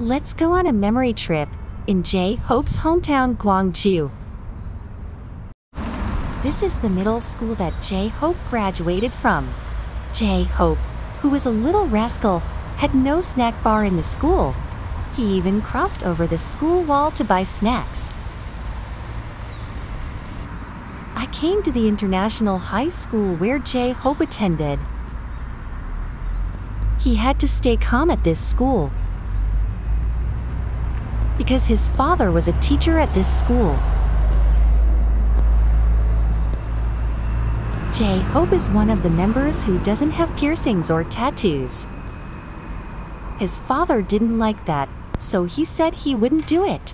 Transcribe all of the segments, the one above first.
Let's go on a memory trip in J Hope's hometown, Gwangju. This is the middle school that J Hope graduated from. J Hope, who was a little rascal, had no snack bar in the school. He even crossed over the school wall to buy snacks. I came to the international high school where J Hope attended. He had to stay calm at this school because his father was a teacher at this school. J Hope is one of the members who doesn't have piercings or tattoos. His father didn't like that, so he said he wouldn't do it.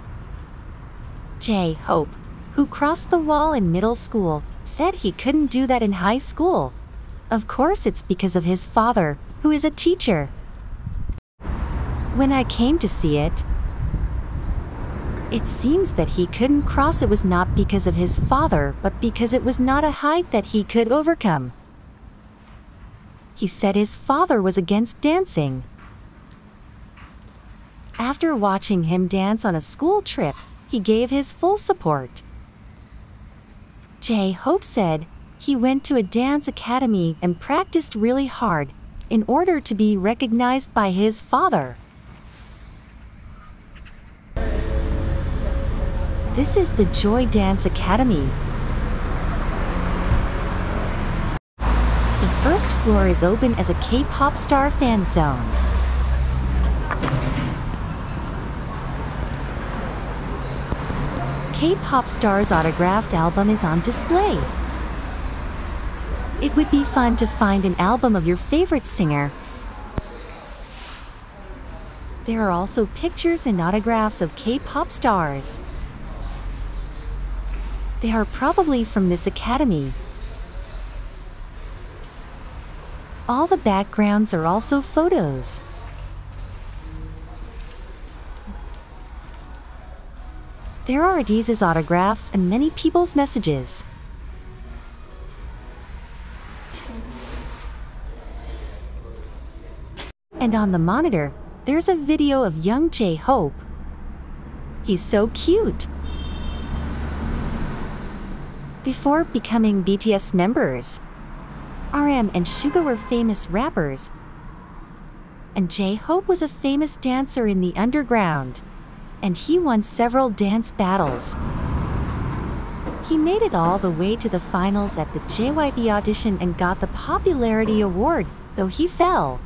J Hope, who crossed the wall in middle school, said he couldn't do that in high school. Of course, it's because of his father, who is a teacher. When I came to see it, it seems that he couldn't cross it was not because of his father, but because it was not a height that he could overcome. He said his father was against dancing. After watching him dance on a school trip, he gave his full support. J Hope said he went to a dance academy and practiced really hard in order to be recognized by his father. This is the Joy Dance Academy. The first floor is open as a K-pop star fan zone. K-pop star's autographed album is on display. It would be fun to find an album of your favorite singer. There are also pictures and autographs of K-pop stars. They are probably from this academy. All the backgrounds are also photos. There are Adiz's autographs and many people's messages. And on the monitor, there's a video of young J Hope. He's so cute. Before becoming BTS members, RM and Suga were famous rappers, and J Hope was a famous dancer in the underground, and he won several dance battles. He made it all the way to the finals at the JYP audition and got the Popularity Award, though he fell.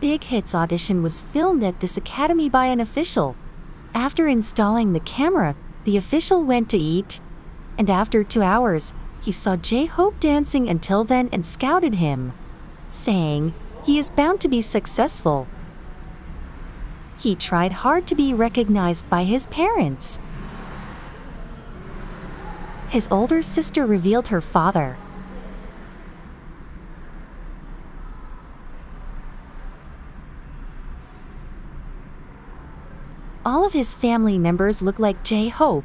Big Hit's audition was filmed at this academy by an official. After installing the camera, the official went to eat, and after two hours, he saw J Hope dancing until then and scouted him, saying, He is bound to be successful. He tried hard to be recognized by his parents. His older sister revealed her father. All of his family members look like J Hope.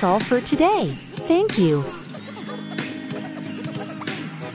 That's all for today. Thank you.